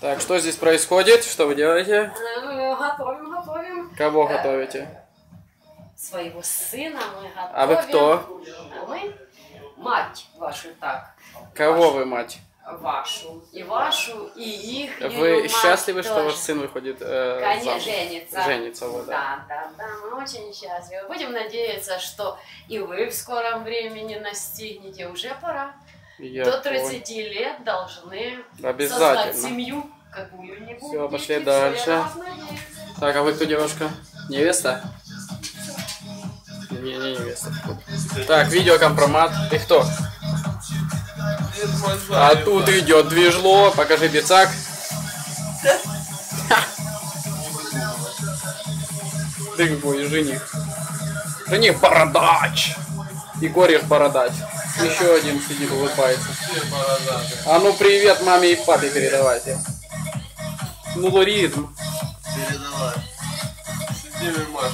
Так, что здесь происходит? Что вы делаете? Э, Готовим, готовим. Кого Э, готовите? Своего сына мы готовим. А вы кто? А мы мать вашу так. Кого вы, мать? Вашу. И вашу, и их. Вы счастливы, что ваш сын выходит э, Конечно, замуж? женится. Женится, вот, да. Да, да, да, мы очень счастливы. Будем надеяться, что и вы в скором времени настигнете. Уже пора. Я До понял. 30 лет должны создать Обязательно. семью какую-нибудь. Всё, пошли Дети, дальше. надеюсь. Так, а вы кто девушка? Невеста? Не, не невеста. Так, видеокомпромат. Ты кто? А тут идет движло. Покажи пиццак. Ты мой жених. Жених бородач. И кореш бородач. Еще один сидит, улыбается. А ну привет маме и папе передавайте. Ну лоризм. Передавай. С ними Маш.